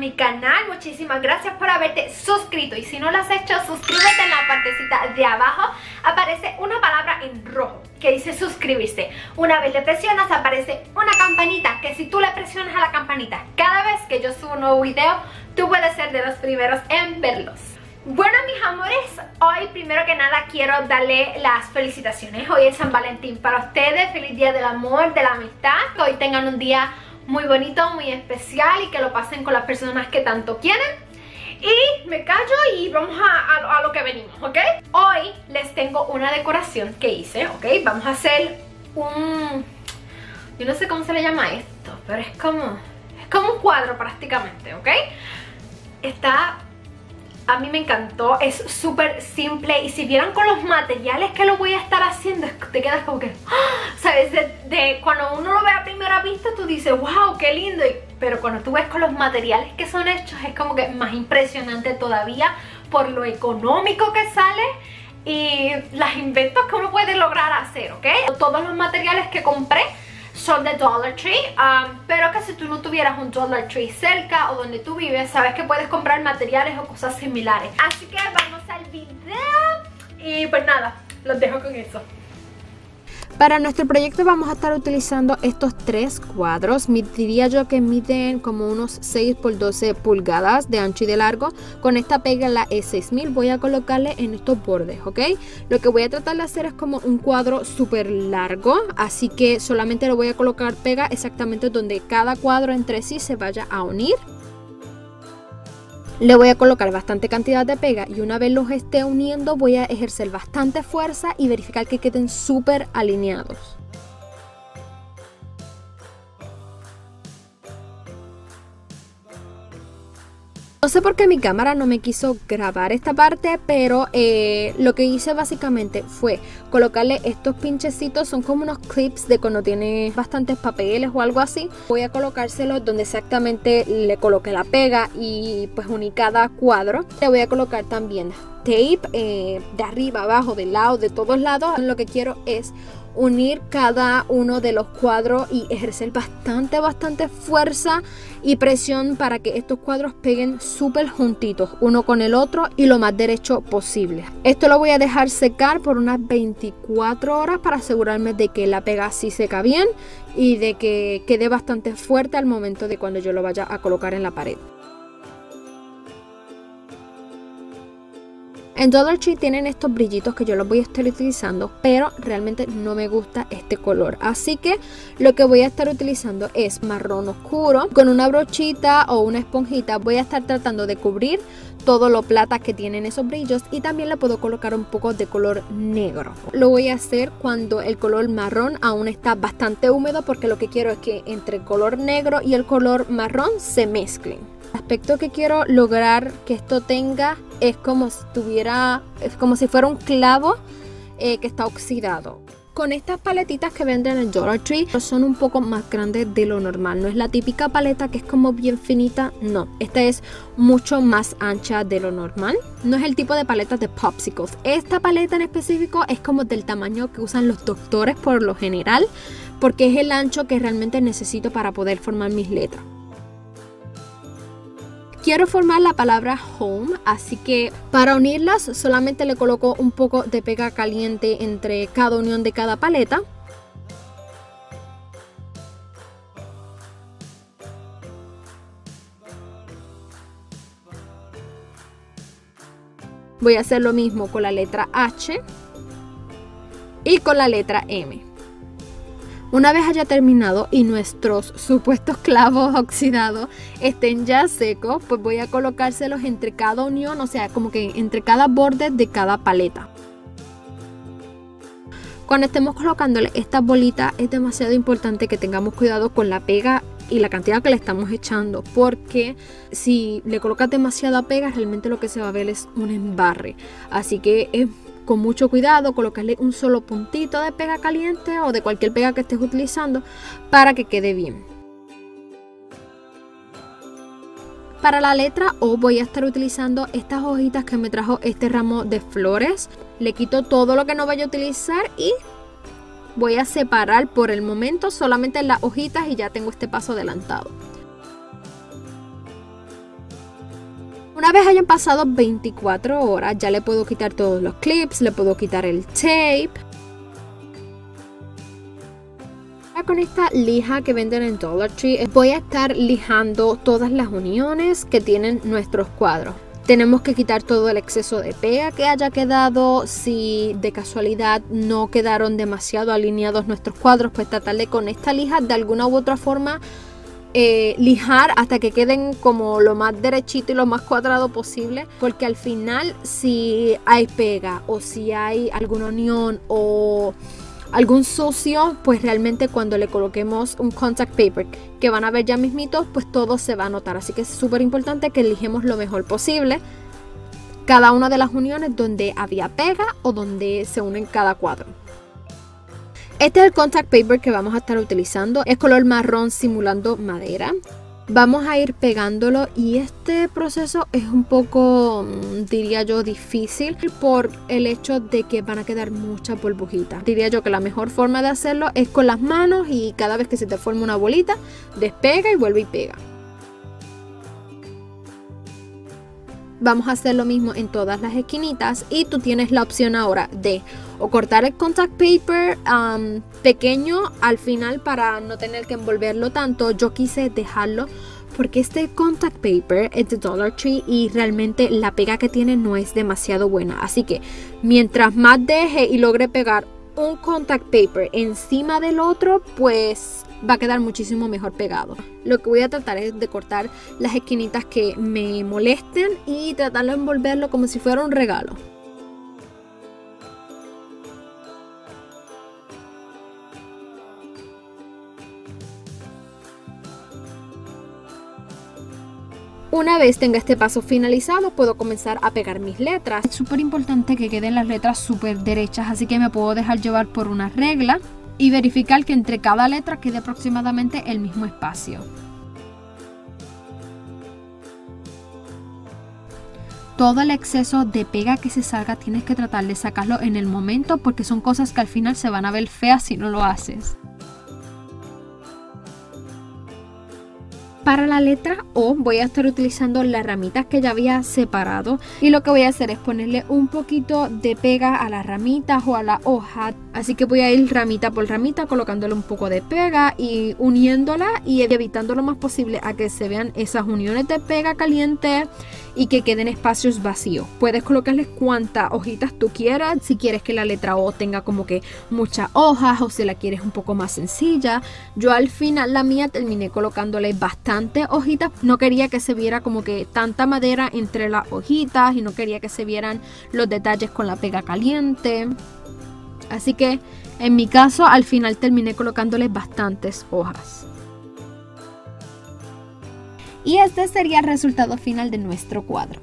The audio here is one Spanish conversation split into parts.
mi canal. Muchísimas gracias por haberte suscrito. Y si no lo has hecho, suscríbete en la partecita de abajo. Aparece una palabra en rojo que dice suscribirse. Una vez le presionas, aparece una campanita que si tú le presionas a la campanita cada vez que yo subo un nuevo video, tú puedes ser de los primeros en verlos. Bueno mis amores, hoy primero que nada quiero darle las felicitaciones Hoy es San Valentín para ustedes, feliz día del amor, de la amistad Que hoy tengan un día muy bonito, muy especial y que lo pasen con las personas que tanto quieren y me callo y vamos a, lo que venimos, ¿ok? Hoy les tengo una decoración que hice, ¿ok? Vamos a hacer un... Yo no sé cómo se le llama esto, pero es como... Es como un cuadro prácticamente, ¿ok? Está a mí me encantó, es súper simple y si vieran con los materiales que lo voy a estar haciendo, te quedas como que, ¡ah! ¿sabes? De, cuando uno lo ve a primera vista tú dices, wow, qué lindo, pero cuando tú ves con los materiales que son hechos es como que más impresionante todavía por lo económico que sale y las inventos que uno puede lograr hacer, ¿ok? Todos los materiales que compré son de Dollar Tree um, pero que si tú no tuvieras un Dollar Tree cerca o donde tú vives sabes que puedes comprar materiales o cosas similares. Así que vamos al video y pues nada, los dejo con eso para nuestro proyecto vamos a estar utilizando estos tres cuadros. Diría yo que miden como unos 6 por 12 pulgadas de ancho y de largo. Con esta pega la E6000 voy a colocarle en estos bordes, ¿ok? Lo que voy a tratar de hacer es como un cuadro súper largo. Así que solamente lo voy a colocar pega exactamente donde cada cuadro entre sí se vaya a unir. Le voy a colocar bastante cantidad de pega y una vez los esté uniendo voy a ejercer bastante fuerza y verificar que queden súper alineados. Sé por qué mi cámara no me quiso grabar esta parte, pero eh, lo que hice básicamente fue colocarle estos pinchecitos, son como unos clips de cuando tiene bastantes papeles o algo así. Voy a colocárselos donde exactamente le coloque la pega y pues uní cada cuadro. Le voy a colocar también tape eh, de arriba, abajo, de lado, de todos lados. Lo que quiero es unir cada uno de los cuadros y ejercer bastante, bastante fuerza y presión para que estos cuadros peguen súper juntitos uno con el otro y lo más derecho posible. Esto lo voy a dejar secar por unas 24 horas para asegurarme de que la pega sí seca bien y de que quede bastante fuerte al momento de cuando yo lo vaya a colocar en la pared. En Dollar Tree tienen estos brillitos que yo los voy a estar utilizando, pero realmente no me gusta este color. Así que lo que voy a estar utilizando es marrón oscuro. Con una brochita o una esponjita voy a estar tratando de cubrir todo lo plata que tienen esos brillos y también le puedo colocar un poco de color negro. Lo voy a hacer cuando el color marrón aún está bastante húmedo porque lo que quiero es que entre el color negro y el color marrón se mezclen. Aspecto que quiero lograr que esto tenga es como si tuviera, es como si fuera un clavo eh, que está oxidado. Con estas paletitas que venden en Dollar Tree son un poco más grandes de lo normal. No es la típica paleta que es como bien finita, no. Esta es mucho más ancha de lo normal. No es el tipo de paleta de popsicles. Esta paleta en específico es como del tamaño que usan los doctores por lo general, porque es el ancho que realmente necesito para poder formar mis letras. Quiero formar la palabra home, así que para unirlas solamente le coloco un poco de pega caliente entre cada unión de cada paleta. Voy a hacer lo mismo con la letra H y con la letra M. Una vez haya terminado y nuestros supuestos clavos oxidados estén ya secos, pues voy a colocárselos entre cada unión, o sea, como que entre cada borde de cada paleta. Cuando estemos colocándole estas bolitas es demasiado importante que tengamos cuidado con la pega y la cantidad que le estamos echando porque si le colocas demasiada pega realmente lo que se va a ver es un embarre así que es con mucho cuidado, colocarle un solo puntito de pega caliente o de cualquier pega que estés utilizando para que quede bien. Para la letra O voy a estar utilizando estas hojitas que me trajo este ramo de flores. Le quito todo lo que no vaya a utilizar y voy a separar por el momento solamente las hojitas y ya tengo este paso adelantado. Una vez hayan pasado 24 horas, ya le puedo quitar todos los clips, le puedo quitar el tape. Con esta lija que venden en Dollar Tree, voy a estar lijando todas las uniones que tienen nuestros cuadros. Tenemos que quitar todo el exceso de pega que haya quedado. Si de casualidad no quedaron demasiado alineados nuestros cuadros, pues tratarle con esta lija de alguna u otra forma eh, lijar hasta que queden como lo más derechito y lo más cuadrado posible porque al final si hay pega o si hay alguna unión o algún sucio pues realmente cuando le coloquemos un contact paper que van a ver ya mismitos pues todo se va a notar. Así que es súper importante que elijemos lo mejor posible cada una de las uniones donde había pega o donde se unen cada cuadro este es el contact paper que vamos a estar utilizando. Es color marrón simulando madera. Vamos a ir pegándolo y este proceso es un poco, mm, diría yo, difícil por el hecho de que van a quedar muchas burbujitas. Diría yo que la mejor forma de hacerlo es con las manos y cada vez que se te forma una bolita, despega y vuelve y pega. Vamos a hacer lo mismo en todas las esquinitas y tú tienes la opción ahora de o cortar el contact paper um, pequeño al final para no tener que envolverlo tanto. Yo quise dejarlo porque este contact paper es de Dollar Tree y realmente la pega que tiene no es demasiado buena. Así que mientras más deje y logre pegar un contact paper encima del otro, pues va a quedar muchísimo mejor pegado. Lo que voy a tratar es de cortar las esquinitas que me molesten y tratarlo de envolverlo como si fuera un regalo. Una vez tenga este paso finalizado, puedo comenzar a pegar mis letras. Es súper importante que queden las letras súper derechas, así que me puedo dejar llevar por una regla y verificar que entre cada letra quede aproximadamente el mismo espacio. Todo el exceso de pega que se salga tienes que tratar de sacarlo en el momento porque son cosas que al final se van a ver feas si no lo haces. Para la letra O voy a estar utilizando las ramitas que ya había separado y lo que voy a hacer es ponerle un poquito de pega a las ramitas o a la hoja. Así que voy a ir ramita por ramita colocándole un poco de pega y uniéndola y evitando lo más posible a que se vean esas uniones de pega caliente y que queden espacios vacíos. Puedes colocarles cuantas hojitas tú quieras, si quieres que la letra O tenga como que muchas hojas o si la quieres un poco más sencilla. Yo al final la mía terminé colocándole bastante hojitas, no quería que se viera como que tanta madera entre las hojitas y no quería que se vieran los detalles con la pega caliente. Así que en mi caso al final terminé colocándole bastantes hojas. Y este sería el resultado final de nuestro cuadro.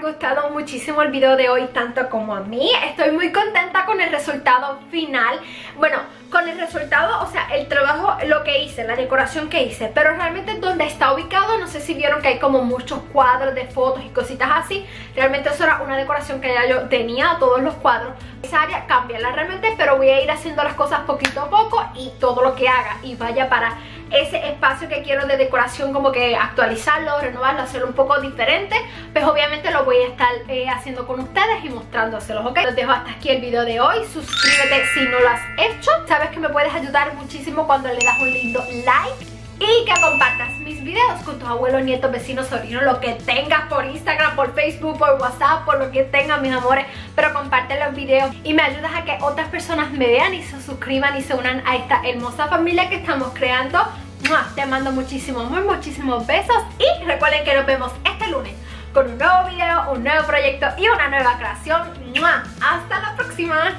Gustado muchísimo el video de hoy tanto como a mí. Estoy muy contenta con el resultado final. Bueno, con el resultado, o sea, el trabajo, lo que hice, la decoración que hice. Pero realmente donde está ubicado, no sé si vieron que hay como muchos cuadros de fotos y cositas así. Realmente eso era una decoración que ya yo tenía, todos los cuadros. Esa área, cámbiala realmente, pero voy a ir haciendo las cosas poquito a poco Y todo lo que haga. Y vaya para ese espacio que quiero de decoración como que actualizarlo, renovarlo, hacerlo un poco diferente pues obviamente lo voy a estar eh, haciendo con ustedes y mostrándoselos, ¿ok? Los dejo hasta aquí el video de hoy, suscríbete si no lo has hecho sabes que me puedes ayudar muchísimo cuando le das un lindo like y que compartas mis videos con tus abuelos, nietos, vecinos, sobrinos, lo que tengas por Instagram, por Facebook, por WhatsApp, por lo que tengas, mis amores. Pero comparte los videos y me ayudas a que otras personas me vean y se suscriban y se unan a esta hermosa familia que estamos creando. Te mando muchísimos, muy muchísimos besos y recuerden que nos vemos este lunes con un nuevo video, un nuevo proyecto y una nueva creación. Hasta la próxima.